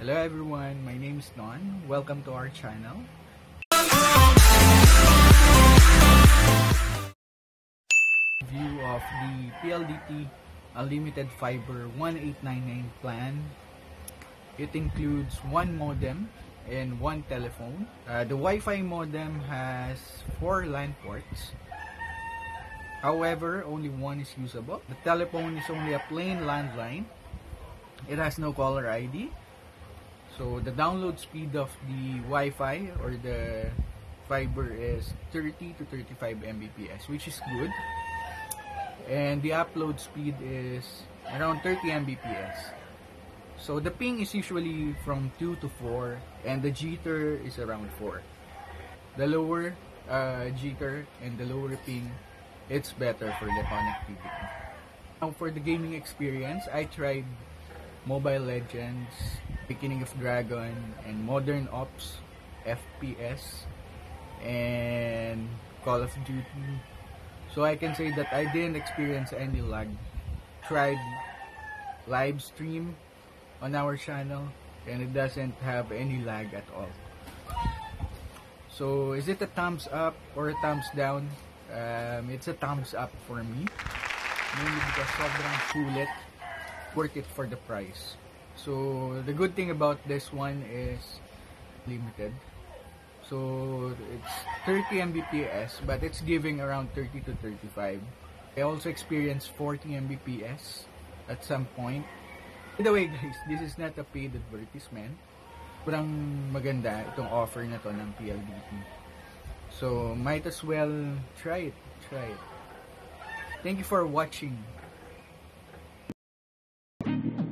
Hello everyone, my name is Non. Welcome to our channel. View of the PLDT Unlimited Fiber 1899 plan. It includes one modem and one telephone. Uh, the Wi-Fi modem has four LAN ports. However, only one is usable. The telephone is only a plain landline. It has no caller ID. So the download speed of the Wi-Fi or the fiber is 30 to 35 Mbps, which is good. And the upload speed is around 30 Mbps. So the ping is usually from 2 to 4 and the jitter is around 4. The lower uh, jitter and the lower ping, it's better for the connectivity. Now for the gaming experience, I tried Mobile Legends, Beginning of Dragon, and Modern Ops, FPS, and Call of Duty. So I can say that I didn't experience any lag. Tried live stream on our channel and it doesn't have any lag at all. So is it a thumbs up or a thumbs down? Um, it's a thumbs up for me. Mainly because sobrang worth it for the price. So the good thing about this one is limited. So it's 30 Mbps, but it's giving around 30 to 35. I also experienced 40 Mbps at some point. By the way guys, this is not a paid advertisement. Sobrang maganda itong offer na to ng PLDT. So might as well try it. Try it. Thank you for watching. Thank you.